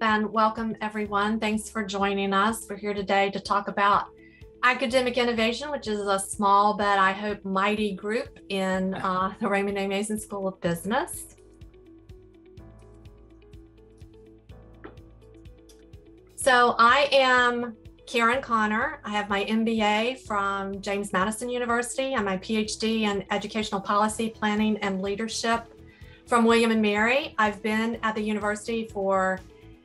and welcome everyone. Thanks for joining us. We're here today to talk about Academic Innovation, which is a small but I hope mighty group in uh, the Raymond A. Mason School of Business. So I am Karen Connor. I have my MBA from James Madison University and my PhD in Educational Policy Planning and Leadership from William and Mary. I've been at the university for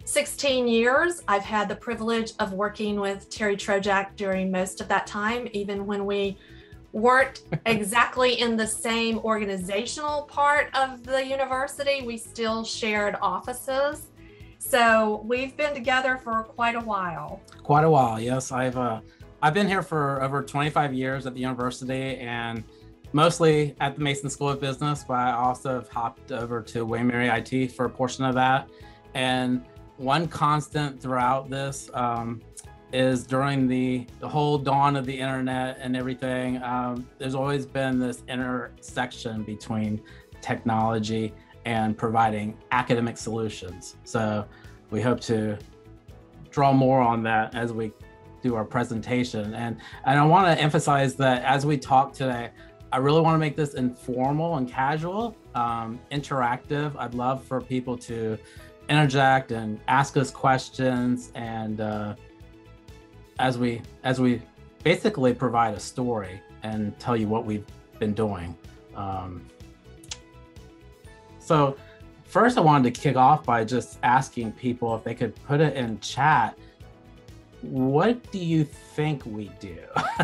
16 years. I've had the privilege of working with Terry Trojak during most of that time, even when we weren't exactly in the same organizational part of the university. We still shared offices. So we've been together for quite a while. Quite a while, yes. I've uh, I've been here for over 25 years at the university and mostly at the Mason School of Business, but I also have hopped over to William Mary IT for a portion of that. And one constant throughout this um, is during the, the whole dawn of the internet and everything, um, there's always been this intersection between technology and providing academic solutions. So we hope to draw more on that as we do our presentation. And, and I want to emphasize that as we talk today, I really want to make this informal and casual, um, interactive. I'd love for people to interject and ask us questions, and uh, as we as we basically provide a story and tell you what we've been doing. Um, so first I wanted to kick off by just asking people if they could put it in chat. What do you think we do?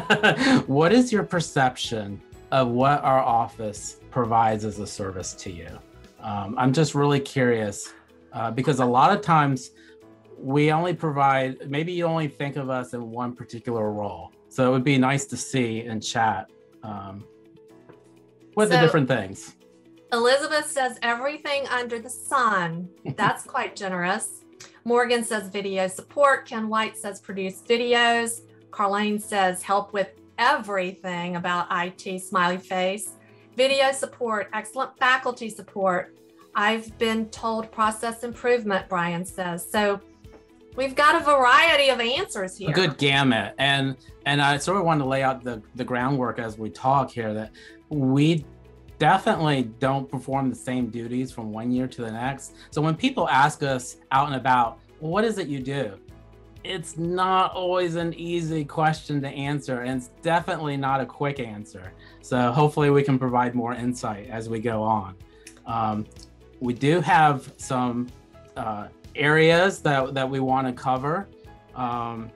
what is your perception of what our office provides as a service to you? Um, I'm just really curious uh, because a lot of times we only provide, maybe you only think of us in one particular role. So it would be nice to see in chat um, what so, the different things. Elizabeth says everything under the sun. That's quite generous. Morgan says video support. Ken White says produce videos. Carlene says help with everything about IT, smiley face. Video support, excellent faculty support. I've been told process improvement, Brian says. So we've got a variety of answers here. A good gamut. And and I sort of want to lay out the, the groundwork as we talk here that we definitely don't perform the same duties from one year to the next. So when people ask us out and about, well, what is it you do? It's not always an easy question to answer, and it's definitely not a quick answer. So hopefully we can provide more insight as we go on. Um, we do have some uh, areas that, that we want to cover. Um,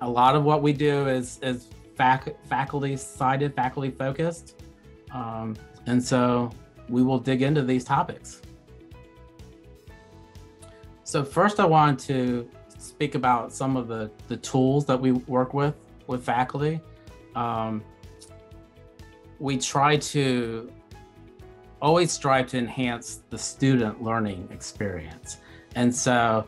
a lot of what we do is, is fac- faculty sided, faculty focused. Um, and so we will dig into these topics. So first I wanted to speak about some of the, the tools that we work with with faculty. Um, we try to always strive to enhance the student learning experience. And so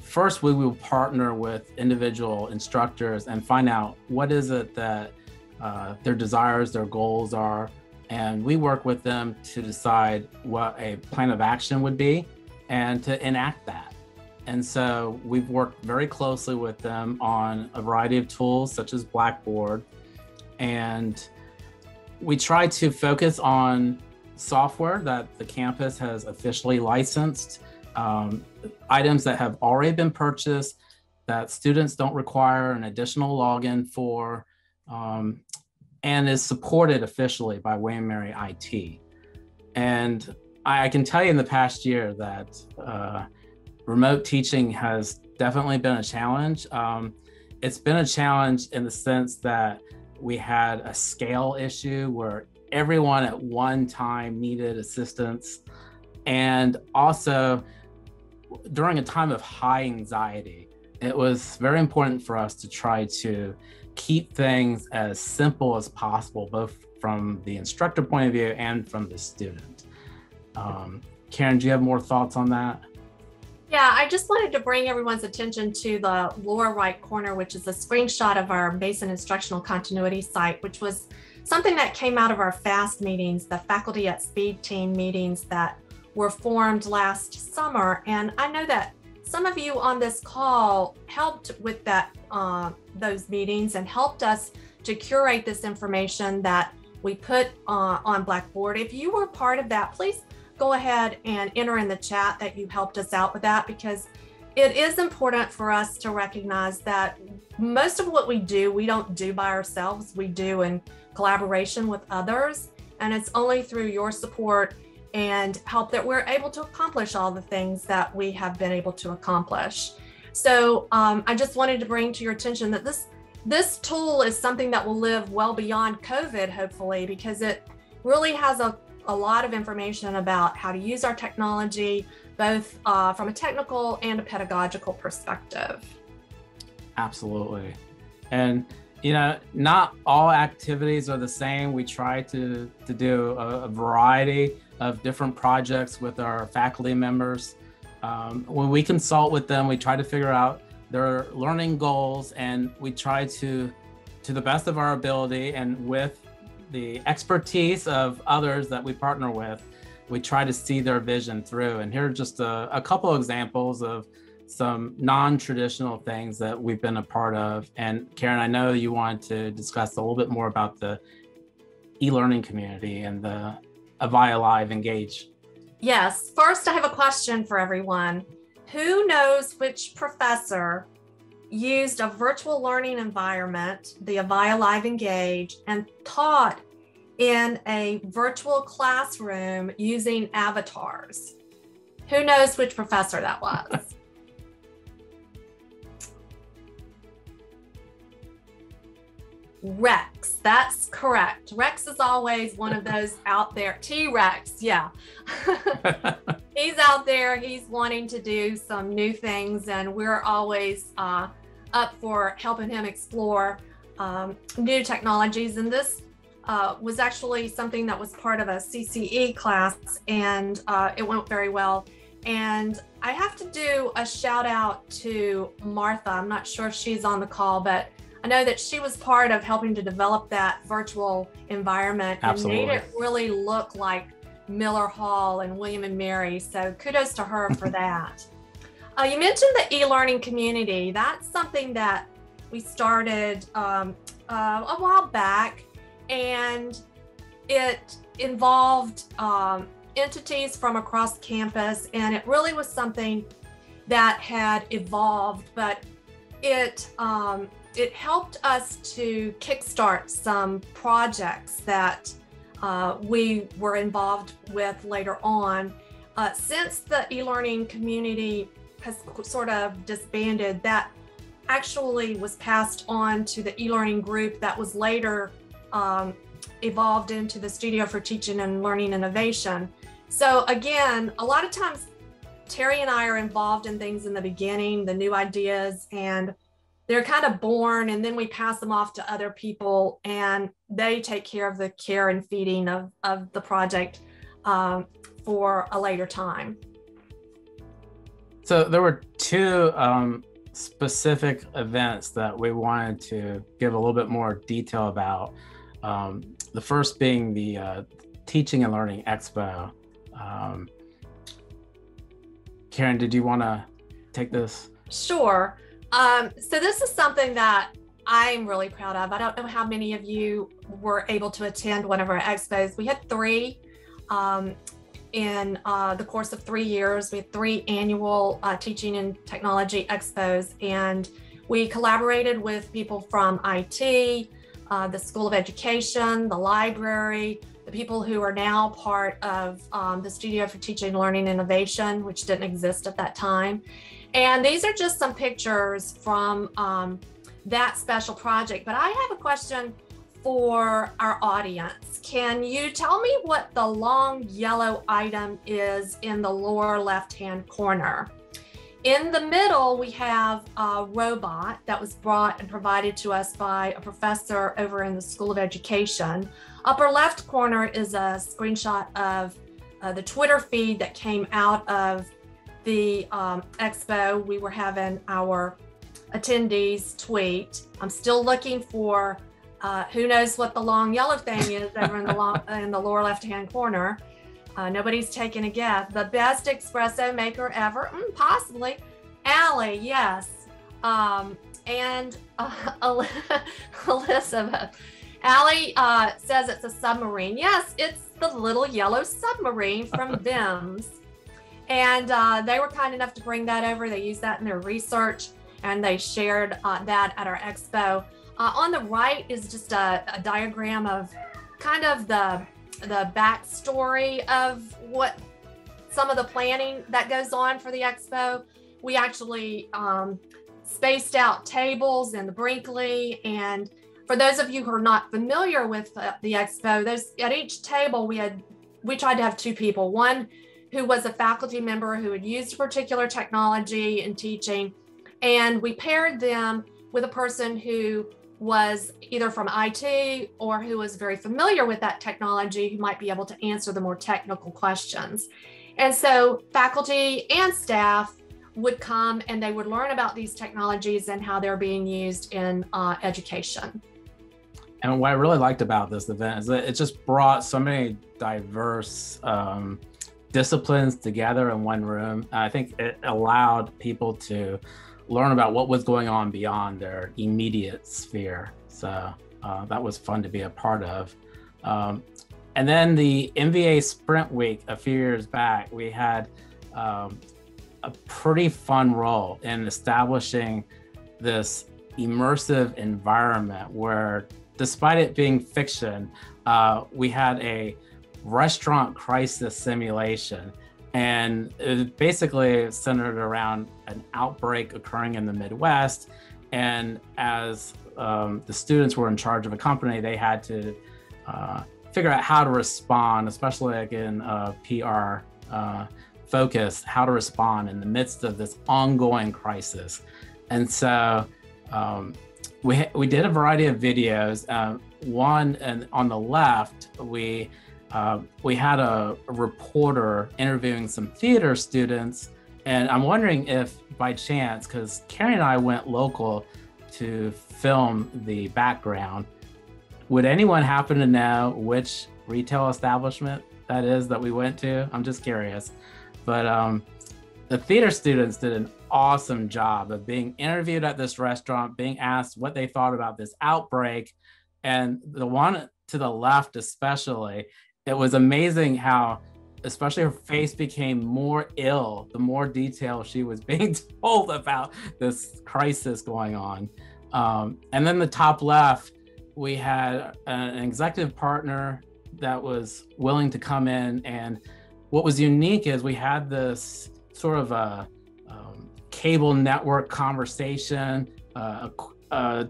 first we will partner with individual instructors and find out what is it that uh, their desires, their goals are, and we work with them to decide what a plan of action would be and to enact that. And so we've worked very closely with them on a variety of tools such as Blackboard. And we try to focus on software that the campus has officially licensed, um, items that have already been purchased that students don't require an additional login for, um, and is supported officially by William Mary IT. And I, can tell you in the past year that uh, remote teaching has definitely been a challenge. Um, it's been a challenge in the sense that we had a scale issue where everyone at one time needed assistance. And also, during a time of high anxiety, it was very important for us to try to keep things as simple as possible, both from the instructor point of view and from the student. Um, Karen, do you have more thoughts on that? Yeah, I just wanted to bring everyone's attention to the lower right corner, which is a screenshot of our Mason instructional continuity site, which was something that came out of our FAST meetings, the faculty at speed team meetings that were formed last summer. And I know that some of you on this call helped with that uh, those meetings and helped us to curate this information that we put uh, on Blackboard. If you were part of that, please go ahead and enter in the chat that you helped us out with that because it is important for us to recognize that most of what we do, we don't do by ourselves. We do in collaboration with others. And it's only through your support and help that we're able to accomplish all the things that we have been able to accomplish. So um, I just wanted to bring to your attention that this this tool is something that will live well beyond COVID, hopefully, because it really has a, a lot of information about how to use our technology, both uh, from a technical and a pedagogical perspective. Absolutely. And you know, not all activities are the same. We try to to do a, a variety of different projects with our faculty members. Um, when we consult with them, we try to figure out their learning goals and we try to, to the best of our ability and with the expertise of others that we partner with, we try to see their vision through. And here are just a, a couple examples of some non-traditional things that we've been a part of. And Karen, I know you want to discuss a little bit more about the e-learning community and the Avaya Live Engage. Yes. First, I have a question for everyone. Who knows which professor used a virtual learning environment, the Avaya Live Engage, and taught in a virtual classroom using avatars? Who knows which professor that was? Rex, that's correct. Rex is always one of those out there. T Rex, yeah. he's out there, he's wanting to do some new things, and we're always uh, up for helping him explore um, new technologies. And this uh, was actually something that was part of a CCE class, and uh, it went very well. And I have to do a shout out to Martha. I'm not sure if she's on the call, but I know that she was part of helping to develop that virtual environment Absolutely. and made it really look like Miller Hall and William and Mary. So kudos to her for that. Uh, you mentioned the e-learning community. That's something that we started um, uh, a while back, and it involved um, entities from across campus, and it really was something that had evolved, but it um, it helped us to kickstart some projects that uh, we were involved with later on. Uh, since the e-learning community has sort of disbanded, that actually was passed on to the e-learning group that was later um, evolved into the Studio for Teaching and Learning Innovation. So again, a lot of times Terry and I are involved in things in the beginning, the new ideas, and they're kind of born and then we pass them off to other people and they take care of the care and feeding of, of the project um, for a later time. So there were two um, specific events that we wanted to give a little bit more detail about. Um, the first being the uh, Teaching and Learning Expo. Um, Karen, did you want to take this? Sure. Um, so this is something that I'm really proud of. I don't know how many of you were able to attend one of our expos. We had three um, in uh, the course of three years. We had three annual uh, teaching and technology expos, and we collaborated with people from IT, uh, the School of Education, the library, the people who are now part of um, the Studio for Teaching, Learning, Innovation, which didn't exist at that time. And these are just some pictures from um, that special project. But I have a question for our audience. Can you tell me what the long yellow item is in the lower left-hand corner? In the middle, we have a robot that was brought and provided to us by a professor over in the School of Education. Upper left corner is a screenshot of uh, the Twitter feed that came out of the um, expo, we were having our attendees tweet. I'm still looking for uh, who knows what the long yellow thing is over in the long, in the lower left hand corner. Uh, nobody's taking a guess. The best espresso maker ever, mm, possibly. Allie, yes. Um, and uh, Elizabeth. Allie uh, says it's a submarine. Yes, it's the little yellow submarine from VIMS. And uh, they were kind enough to bring that over. They used that in their research and they shared uh, that at our expo. Uh, on the right is just a, a, diagram of kind of the the backstory of what some of the planning that goes on for the expo. We actually um, spaced out tables in the Brinkley. And for those of you who are not familiar with uh, the expo, those at each table we had we tried to have two people. One who was a faculty member who had used a particular technology in teaching, and we paired them with a person who was either from IT or who was very familiar with that technology who might be able to answer the more technical questions. And so faculty and staff would come and they would learn about these technologies and how they're being used in uh, education. And what I really liked about this event is that it just brought so many diverse um, disciplines together in one room. I think it allowed people to learn about what was going on beyond their immediate sphere. So uh, that was fun to be a part of. Um, and then the MBA Sprint Week a few years back, we had um, a pretty fun role in establishing this immersive environment where, despite it being fiction, uh, we had a restaurant crisis simulation. And it basically centered around an outbreak occurring in the Midwest. And as um, the students were in charge of a company, they had to uh, figure out how to respond, especially in uh, PR uh, focus how to respond in the midst of this ongoing crisis. And so um, we, we did a variety of videos. Uh, one, and on the left, we uh, we had a, a, reporter interviewing some theater students, and I'm wondering if by chance, because Carrie and I went local to film the background, would anyone happen to know which retail establishment that is that we went to? I'm just curious. But um, the theater students did an awesome job of being interviewed at this restaurant, being asked what they thought about this outbreak. And the one to the left, especially, it was amazing how, especially her face became more ill the more detail she was being told about this crisis going on. Um, and then the top left, we had an executive partner that was willing to come in and what was unique is we had this sort of a um, cable network conversation, uh, uh,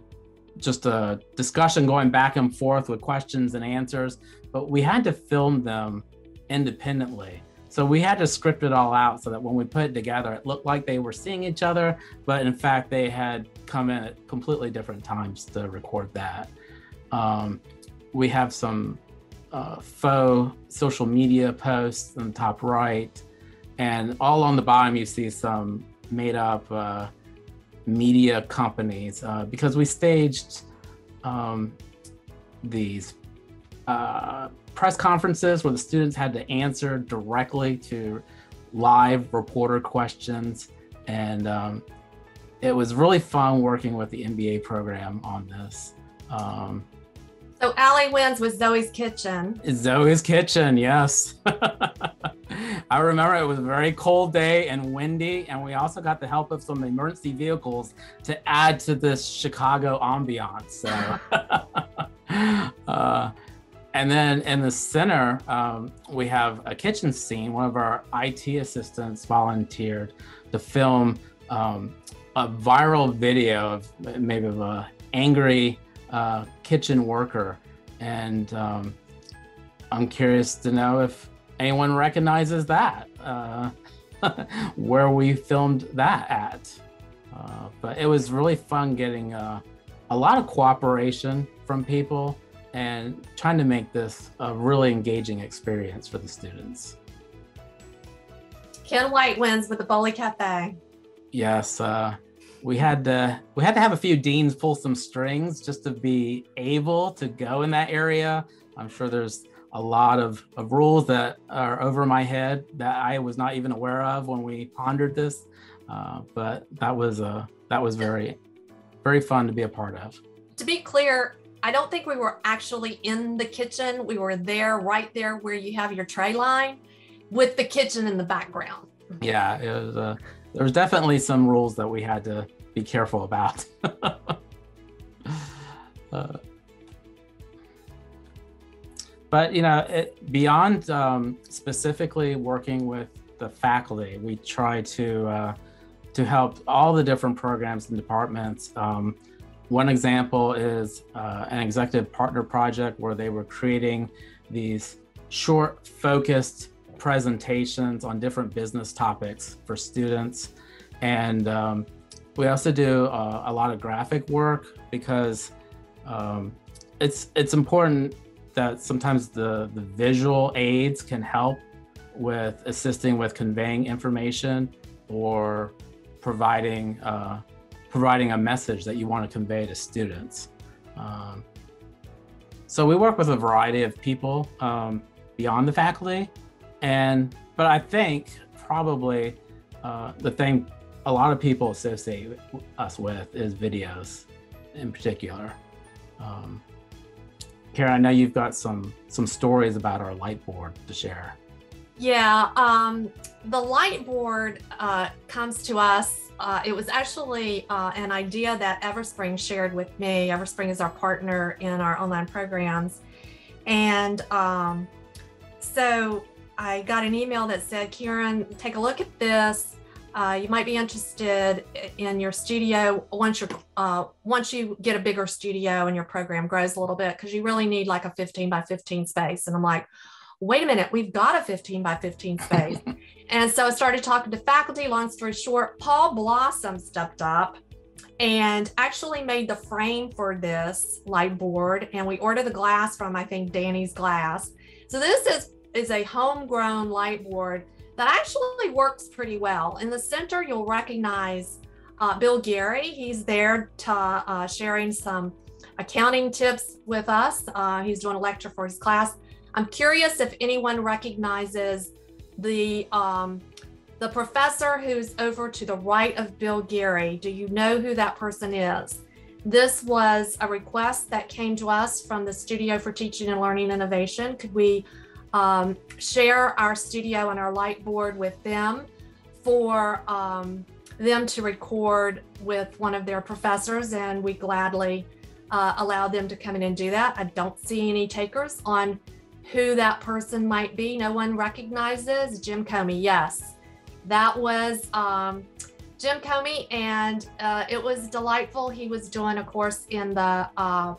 just a discussion going back and forth with questions and answers, but we had to film them independently. So we had to script it all out so that when we put it together, it looked like they were seeing each other, but in fact, they had come in at completely different times to record that. Um, we have some uh, faux social media posts in the top right. And all on the bottom, you see some made up uh, media companies uh, because we staged um, these uh, press conferences where the students had to answer directly to live reporter questions. And um, it was really fun working with the MBA program on this. Um, so Allie wins with Zoe's Kitchen. Zoe's Kitchen, yes. I remember it was a very cold day and windy, and we also got the help of some emergency vehicles to add to this Chicago ambiance. So, uh, and then in the center, um, we have a kitchen scene. One of our IT assistants volunteered to film um, a viral video of maybe of a angry uh, kitchen worker. And um, I'm curious to know if anyone recognizes that, uh, where we filmed that at. Uh, but it was really fun getting uh, a lot of cooperation from people and trying to make this a really engaging experience for the students. Ken White wins with the Bowley Cafe. Yes, uh, we had to we had to have a few deans pull some strings just to be able to go in that area. I'm sure there's a lot of, of rules that are over my head that I was not even aware of when we pondered this. Uh, but that was uh, that was very very fun to be a part of. To be clear, I don't think we were actually in the kitchen. We were there, right there where you have your tray line, with the kitchen in the background. Yeah, it was. Uh, there was definitely some rules that we had to be careful about. uh, but you know, it, beyond um, specifically working with the faculty, we try to uh, to help all the different programs and departments. Um, one example is uh, an executive partner project where they were creating these short, focused presentations on different business topics for students. And um, we also do uh, a lot of graphic work because um, it's it's important that sometimes the, the visual aids can help with assisting with conveying information or providing uh, providing a message that you want to convey to students. Um, so we work with a variety of people um, beyond the faculty, and but I think probably uh, the thing a lot of people associate us with is videos, in particular. Um, Karen, I know you've got some some stories about our light board to share. Yeah, um, the light board uh, comes to us uh, it was actually uh, an idea that Everspring shared with me. Everspring is our partner in our online programs. And um, so I got an email that said, Kieran, take a look at this. Uh, you might be interested in your studio once you uh, once you get a bigger studio and your program grows a little bit because you really need like a 15 by 15 space. And I'm like, wait a minute, we've got a 15 by 15 space. and so I started talking to faculty. Long story short, Paul Blossom stepped up and actually made the frame for this light board. And we ordered the glass from, I think, Danny's Glass. So this is, is a homegrown light board that actually works pretty well. In the center, you'll recognize uh, Bill Geary. He's there to uh, sharing some accounting tips with us. Uh, he's doing a lecture for his class. I'm curious if anyone recognizes the um, the professor who's over to the right of Bill Geary. Do you know who that person is? This was a request that came to us from the Studio for Teaching and Learning Innovation. Could we um, share our studio and our light board with them for um, them to record with one of their professors? And we gladly uh, allow them to come in and do that. I don't see any takers on who that person might be. No one recognizes Jim Comey. Yes, that was um, Jim Comey, and uh, it was delightful. He was doing a course in the uh,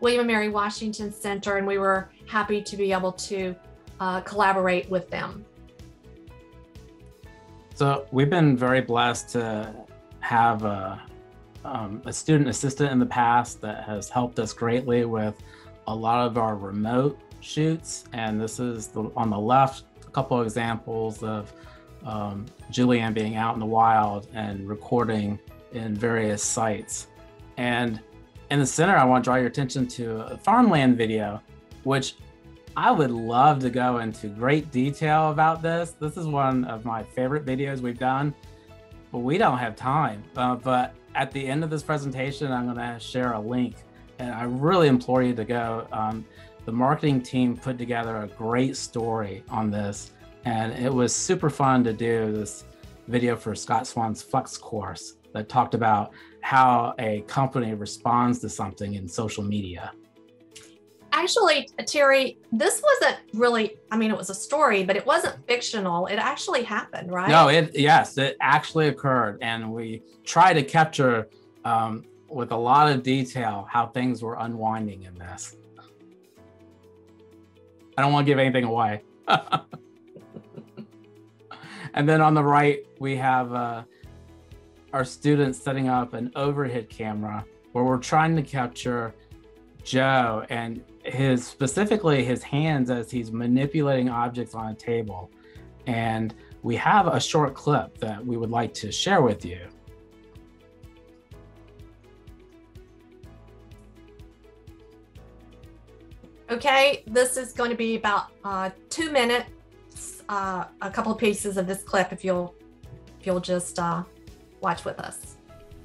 William and Mary Washington Center, and we were happy to be able to uh, collaborate with them. So we've been very blessed to have a, um, a student assistant in the past that has helped us greatly with a lot of our remote shoots. And this is the, on the left, a couple of examples of um, Julianne being out in the wild and recording in various sites. And in the center, I want to draw your attention to a farmland video, which I would love to go into great detail about this. This is one of my favorite videos we've done, but we don't have time. Uh, but at the end of this presentation, I'm going to share a link, and I really implore you to go. Um, the marketing team put together a great story on this, and it was super fun to do this video for Scott Swan's Flex course that talked about how a company responds to something in social media. Actually, Terry, this wasn't really, I mean, it was a story, but it wasn't fictional. It actually happened, right? No, it, yes, it actually occurred. And we try to capture um, with a lot of detail how things were unwinding in this. I don't want to give anything away. and then on the right, we have uh, our students setting up an overhead camera where we're trying to capture Joe and his specifically his hands as he's manipulating objects on a table. And we have a short clip that we would like to share with you. Okay, this is going to be about uh, two minutes, uh, a couple of pieces of this clip if you'll if you'll just uh, watch with us.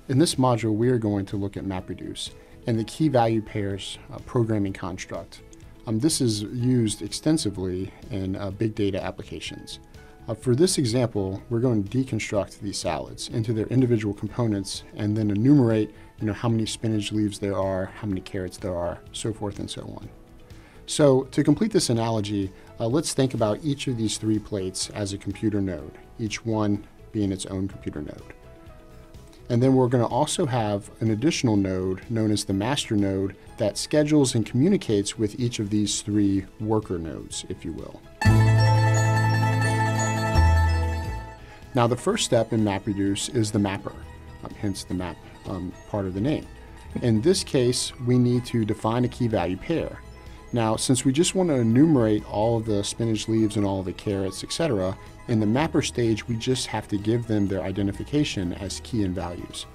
In this module, we are going to look at MapReduce and the key value pairs uh, programming construct. Um, this is used extensively in uh, big data applications. Uh, for this example, we're going to deconstruct these salads into their individual components and then enumerate you know, how many spinach leaves there are, how many carrots there are, so forth and so on. So to complete this analogy, uh, let's think about each of these three plates as a computer node, each one being its own computer node. And then we're going to also have an additional node known as the master node that schedules and communicates with each of these three worker nodes, if you will. Now the first step in MapReduce is the mapper, um, hence the map um, part of the name. In this case, we need to define a key value pair. Now, since we just want to enumerate all of the spinach leaves and all of the carrots, etc., in the mapper stage, we just have to give them their identification as key and values.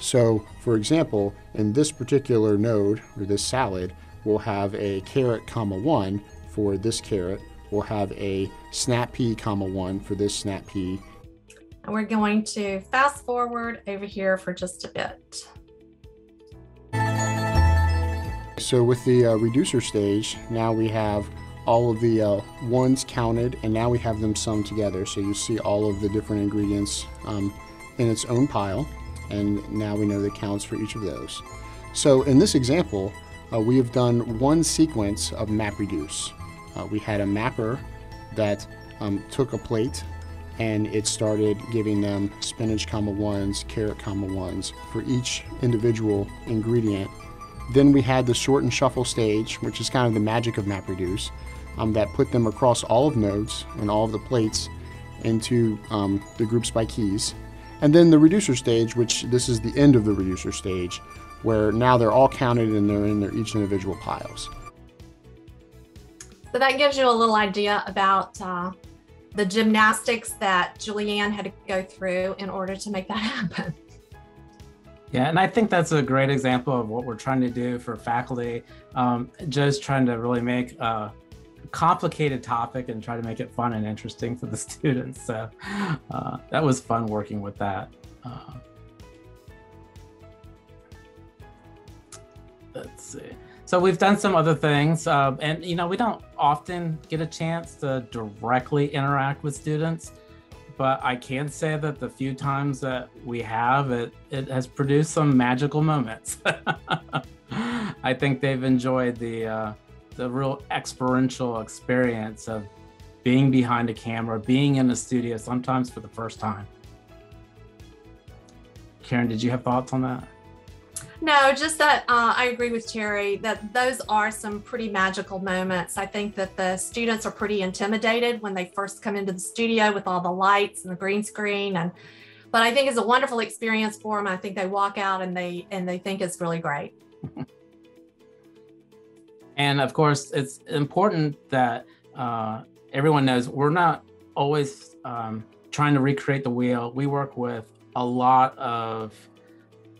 So, for example, in this particular node, or this salad, we'll have a carrot comma 1 for this carrot. We'll have a snap pea comma 1 for this snap pea. And we're going to fast forward over here for just a bit. So with the uh, reducer stage, now we have all of the uh, ones counted and now we have them summed together. So you see all of the different ingredients um, in its own pile and now we know the counts for each of those. So in this example, uh, we have done one sequence of MapReduce. Uh, we had a mapper that um, took a plate and it started giving them spinach comma ones, carrot comma ones for each individual ingredient. Then we had the sort and shuffle stage, which is kind of the magic of MapReduce, um, that put them across all of nodes and all of the plates into um, the groups by keys. And then the reducer stage, which this is the end of the reducer stage, where now they're all counted and they're in their each individual piles. So that gives you a little idea about uh, the gymnastics that Julianne had to go through in order to make that happen. Yeah, and I think that's a great example of what we're trying to do for faculty. Um, just trying to really make a complicated topic and try to make it fun and interesting for the students. So uh, that was fun working with that. Uh, let's see. So we've done some other things, uh, and you know we don't often get a chance to directly interact with students, but I can say that the few times that we have, it it has produced some magical moments. I think they've enjoyed the uh, the real experiential experience of being behind a camera, being in a studio, sometimes for the first time. Karen, did you have thoughts on that? No, just that uh, I agree with Terry that those are some pretty magical moments. I think that the students are pretty intimidated when they first come into the studio with all the lights and the green screen and but I think it's a wonderful experience for them. I think they walk out and they and they think it's really great. and of course, it's important that uh, everyone knows we're not always um, trying to recreate the wheel. We work with a lot of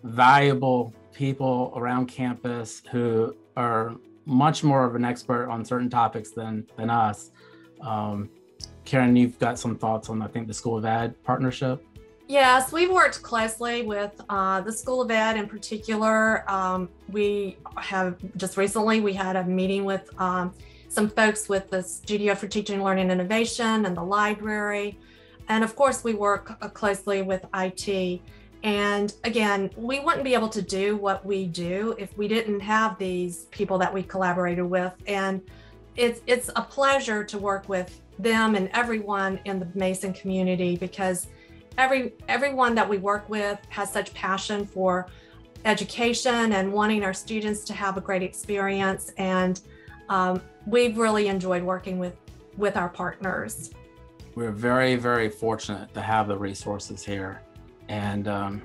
valuable people around campus who are much more of an expert on certain topics than than us. Um, Karen, you've got some thoughts on I think the School of Ed partnership. Yes, we've worked closely with uh, the School of Ed in particular. Um, we have just recently we had a meeting with um, some folks with the Studio for Teaching, Learning, Innovation and the library, and of course we work uh, closely with IT. And again, we wouldn't be able to do what we do if we didn't have these people that we collaborated with. And it's it's a pleasure to work with them and everyone in the Mason community because every everyone that we work with has such passion for education and wanting our students to have a great experience. And um, we've really enjoyed working with with our partners. We're very, very fortunate to have the resources here and um,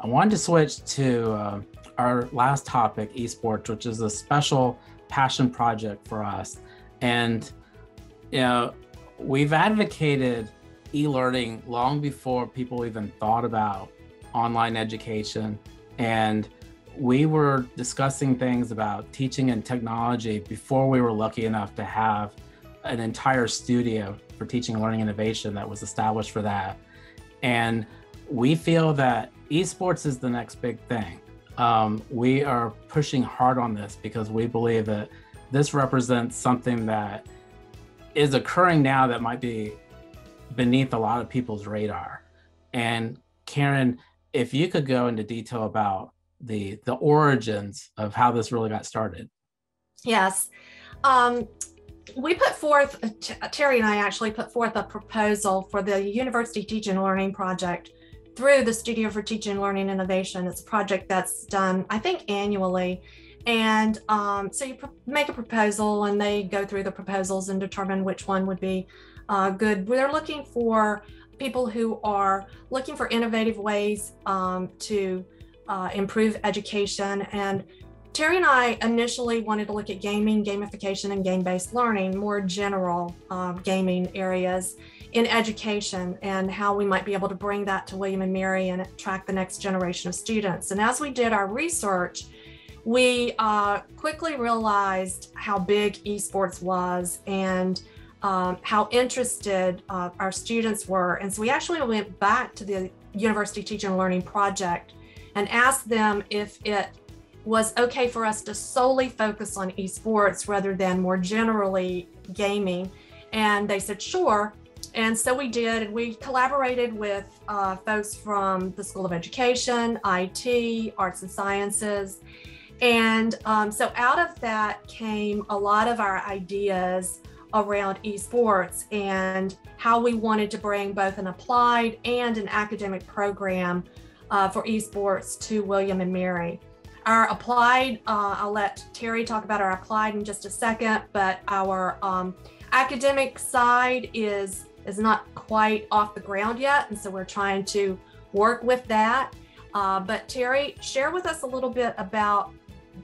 I wanted to switch to uh, our last topic, esports, which is a special passion project for us. And, you know, we've advocated e learning long before people even thought about online education. And we were discussing things about teaching and technology before we were lucky enough to have an entire studio for teaching and learning innovation that was established for that. And we feel that esports is the next big thing. Um, we are pushing hard on this because we believe that this represents something that is occurring now that might be beneath a lot of people's radar. And Karen, if you could go into detail about the the origins of how this really got started. Yes. Um, we put forth, Terry and I actually put forth a proposal for the University Teaching and Learning Project through the Studio for Teaching and Learning Innovation. It's a project that's done, I think, annually. And um, so you pr- make a proposal and they go through the proposals and determine which one would be uh, good. We're looking for people who are looking for innovative ways um, to uh, improve education. And Terry and I initially wanted to look at gaming, gamification, and game based learning, more general uh, gaming areas in education, and how we might be able to bring that to William and Mary and attract the next generation of students. And as we did our research, we uh, quickly realized how big esports was and um, how interested uh, our students were. And so we actually went back to the University Teaching and Learning Project and asked them if it was okay for us to solely focus on esports rather than more generally gaming. And they said, sure. And so we did. And we collaborated with uh, folks from the School of Education, IT, Arts and Sciences. And um, so out of that came a lot of our ideas around esports and how we wanted to bring both an applied and an academic program uh, for esports to William and Mary. Our applied, uh, I'll let Terry talk about our applied in just a second, but our um, academic side is is not quite off the ground yet, and so we're trying to work with that. Uh, but Terry, share with us a little bit about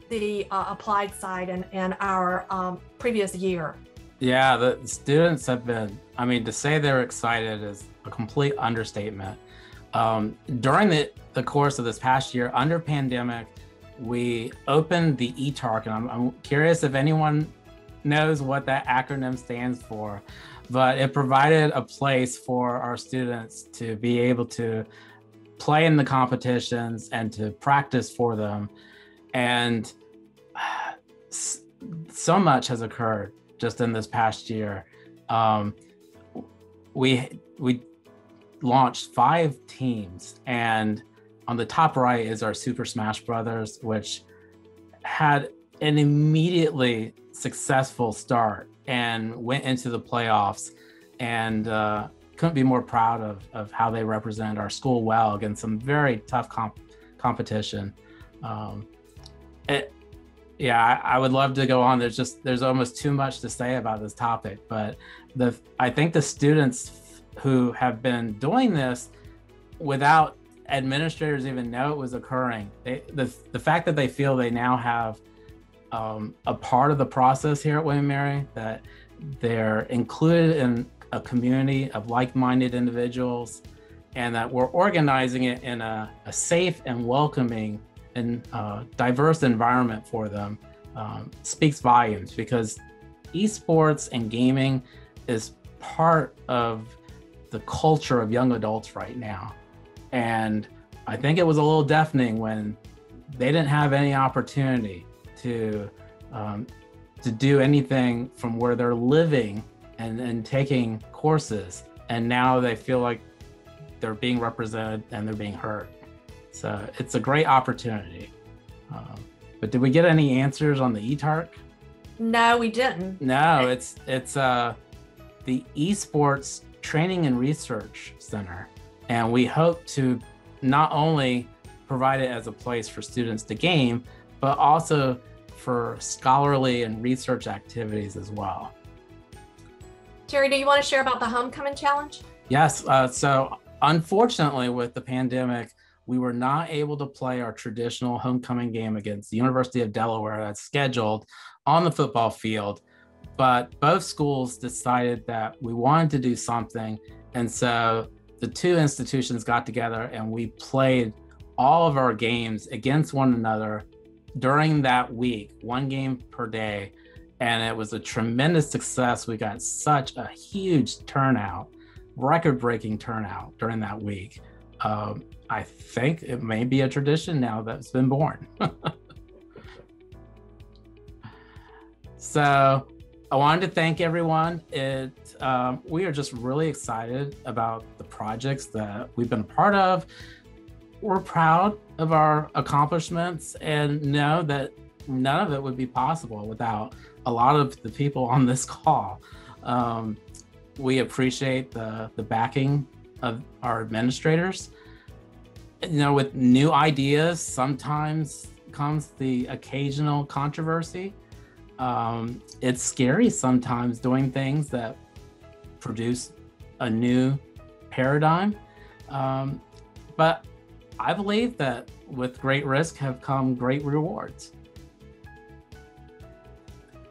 the uh, applied side and, and our um, previous year. Yeah, the students have been, I mean, to say they're excited is a complete understatement. Um, during the, the course of this past year, under pandemic, we opened the eTARC, and I'm, I'm curious if anyone knows what that acronym stands for, but it provided a place for our students to be able to play in the competitions and to practice for them. And so much has occurred just in this past year. Um, we we launched five teams, and on the top right is our Super Smash Brothers, which had an immediately successful start and went into the playoffs, and uh, couldn't be more proud of of how they represent our school well against some very tough comp- competition. Um, it, yeah I, I, would love to go on. There's just there's almost too much to say about this topic but the i think the students who have been doing this without administrators even know it was occurring. They, the, the fact that they feel they now have um, a part of the process here at william mary that they're included in a community of like-minded individuals and that we're organizing it in a, a safe and welcoming and uh, diverse environment for them um, speaks volumes because esports and gaming is part of the culture of young adults right now. And I think it was a little deafening when they didn't have any opportunity to um, to do anything from where they're living and, and taking courses. And now they feel like they're being represented and they're being heard. So it's a great opportunity. Um, but did we get any answers on the eTARC? No, we didn't. No, it's it's uh, the Esports Training and Research Center, and we hope to not only provide it as a place for students to game, but also for scholarly and research activities as well. Terry, do you want to share about the homecoming challenge? Yes. Uh, so, unfortunately, with the pandemic, we were not able to play our traditional homecoming game against the University of Delaware that's scheduled on the football field. But both schools decided that we wanted to do something. And so the two institutions got together and we played all of our games against one another during that week, one game per day. And it was a tremendous success. We got such a huge turnout, record breaking turnout during that week. um, I think it may be a tradition now that's been born. so I wanted to thank everyone. It um, we are just really excited about the projects that we've been a part of. We're proud of our accomplishments and know that none of it would be possible without a lot of the people on this call. Um, we appreciate the the backing of our administrators. You know, with new ideas, sometimes comes the occasional controversy. Um, it's scary sometimes doing things that produce a new paradigm. Um, but I believe that with great risk have come great rewards.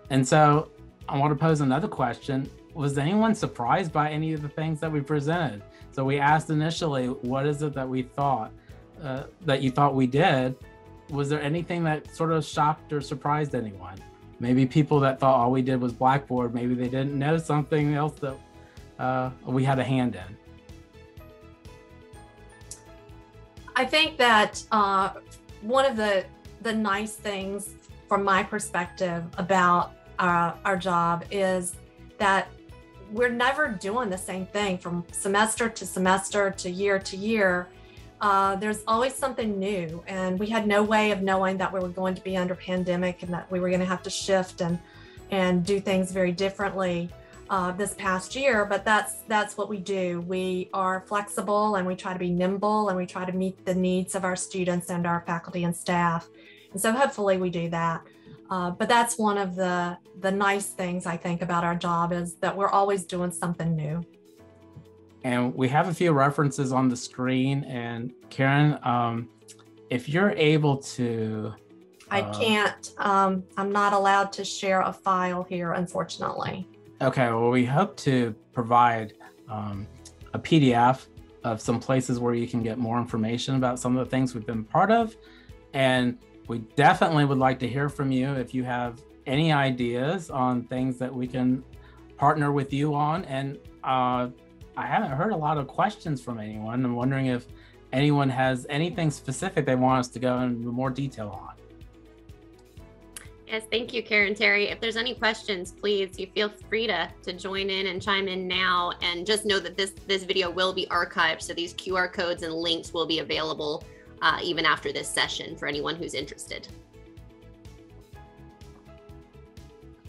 And so I want to pose another question. Was anyone surprised by any of the things that we presented? So we asked initially, what is it that we thought uh, that you thought we did? Was there anything that sort of shocked or surprised anyone? Maybe people that thought all we did was Blackboard, maybe they didn't know something else that uh, we had a hand in. I think that uh, one of the the nice things from my perspective about our, our job is that we're never doing the same thing from semester to semester to year to year. Uh, there's always something new, and we had no way of knowing that we were going to be under pandemic and that we were going to have to shift and and do things very differently uh, this past year. But that's that's what we do. We are flexible and we try to be nimble and we try to meet the needs of our students and our faculty and staff. And so hopefully we do that. Uh, but that's one of the the nice things I think about our job is that we're always doing something new. And we have a few references on the screen. And Karen, um, if you're able to, I uh, can't. Um, I'm not allowed to share a file here, unfortunately. Okay, well, we hope to provide um, a PDF of some places where you can get more information about some of the things we've been part of. And we definitely would like to hear from you if you have any ideas on things that we can partner with you on. And uh, I haven't heard a lot of questions from anyone. I'm wondering if anyone has anything specific they want us to go into more detail on. Yes, thank you, Karen Terry. If there's any questions, please you feel free to to join in and chime in now. And just know that this this video will be archived, so these QR codes and links will be available uh, even after this session for anyone who's interested.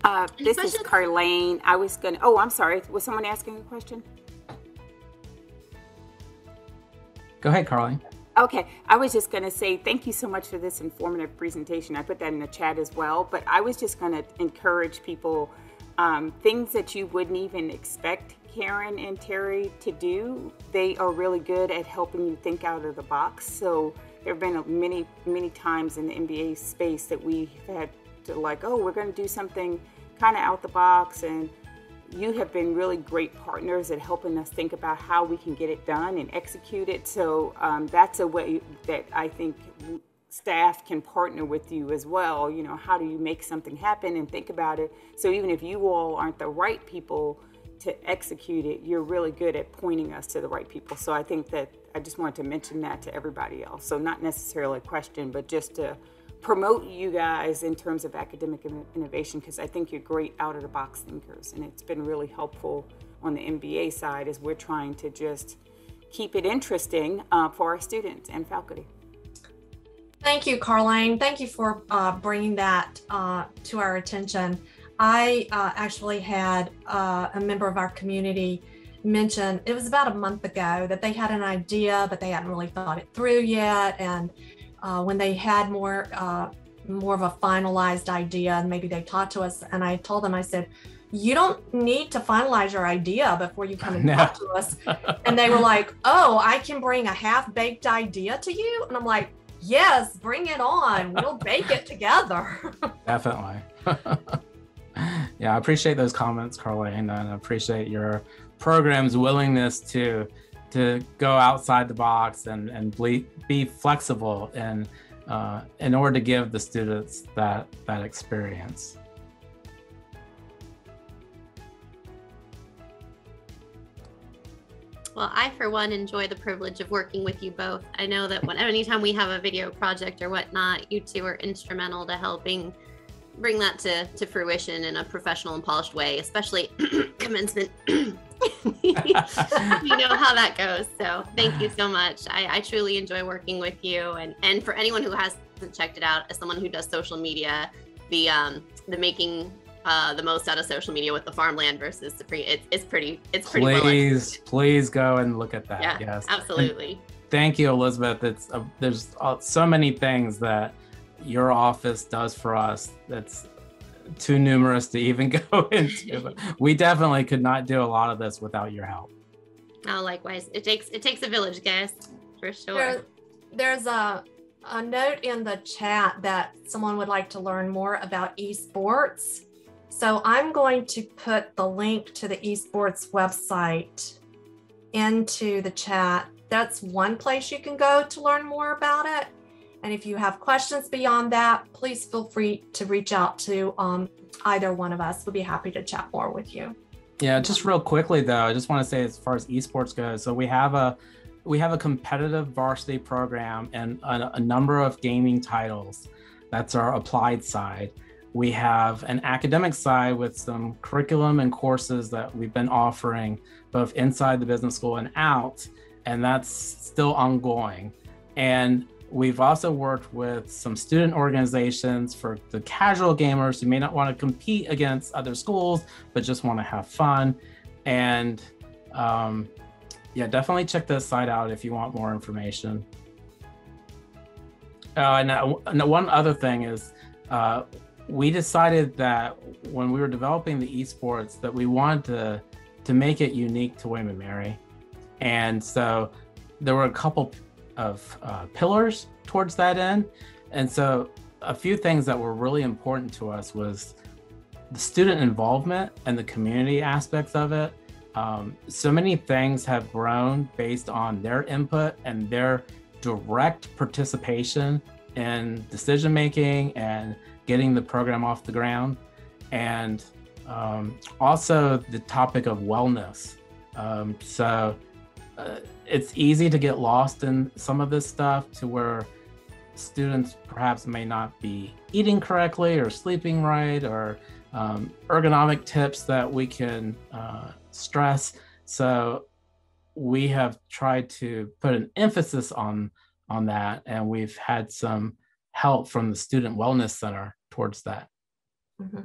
Uh, this is Carlene. I was gonna. Oh, I'm sorry. Was someone asking a question? Go ahead, Carlene. Okay, I was just going to say thank you so much for this informative presentation. I put that in the chat as well, but I was just going to encourage people um, things that you wouldn't even expect Karen and Terry to do. They are really good at helping you think out of the box. So there have been many, many times in the MBA space that we had to like, oh, we're going to do something kind of out the box and you have been really great partners at helping us think about how we can get it done and execute it. So um, that's a way that I think staff can partner with you as well. You know, how do you make something happen and think about it? So even if you all aren't the right people to execute it, you're really good at pointing us to the right people. So I think that I just wanted to mention that to everybody else. So not necessarily a question, but just to promote you guys in terms of academic innovation because I think you're great out of the box thinkers and it's been really helpful on the MBA side as we're trying to just keep it interesting uh, for our students and faculty. Thank you, Carlene. Thank you for uh, bringing that uh, to our attention. I uh, actually had uh, a member of our community mention it was about a month ago that they had an idea, but they hadn't really thought it through yet. And uh, when they had more uh, more of a finalized idea and maybe they talked to us and i told them i said you don't need to finalize your idea before you come and no. talk to us. And they were like oh i can bring a half-baked idea to you? And i'm like yes bring it on. We'll bake it together. Definitely yeah i appreciate those comments carla and i appreciate your program's willingness to to go outside the box and and be, be flexible and uh, in order to give the students that that experience. Well, I, for one, enjoy the privilege of working with you both. I know that when anytime we have a video project or whatnot, you two are instrumental to helping bring that to, to fruition in a professional and polished way, especially commencement. you know how that goes. So thank you so much. I, I truly enjoy working with you. And, and for anyone who hasn't checked it out, as someone who does social media, the um, the making uh, the most out of social media with the farmland versus Supreme. It's, it's pretty. It's pretty. Please, well please go and look at that. Yeah, yes, absolutely. And thank you, Elizabeth. It's uh, there's uh, so many things that your office does for us. That's too numerous to even go into. we definitely could not do a lot of this without your help. Oh, likewise. It takes it takes a village, guys, for sure. There, there's a a note in the chat that someone would like to learn more about esports. So I'm going to put the link to the esports website into the chat. That's one place you can go to learn more about it. And if you have questions beyond that, please feel free to reach out to um, either one of us. We'll be happy to chat more with you. Yeah, just real quickly though, I just want to say as far as esports goes, so we have a we have a competitive varsity program and a, a number of gaming titles. That's our applied side. We have an academic side with some curriculum and courses that we've been offering both inside the business school and out, and that's still ongoing. And we've also worked with some student organizations for the casual gamers who may not want to compete against other schools, but just want to have fun. And um, yeah, definitely check this site out if you want more information. Uh, and, one other thing is, uh, we decided that when we were developing the esports that we wanted to to make it unique to and Mary, and so there were a couple of uh, pillars towards that end, and so a few things that were really important to us was the student involvement and the community aspects of it. Um, so many things have grown based on their input and their direct participation in decision making and getting the program off the ground, and um, also the topic of wellness. Um, so uh, it's easy to get lost in some of this stuff to where students perhaps may not be eating correctly or sleeping right or um, ergonomic tips that we can uh, stress. So we have tried to put an emphasis on on that, and we've had some help from the Student Wellness Center towards that. Mm-hmm.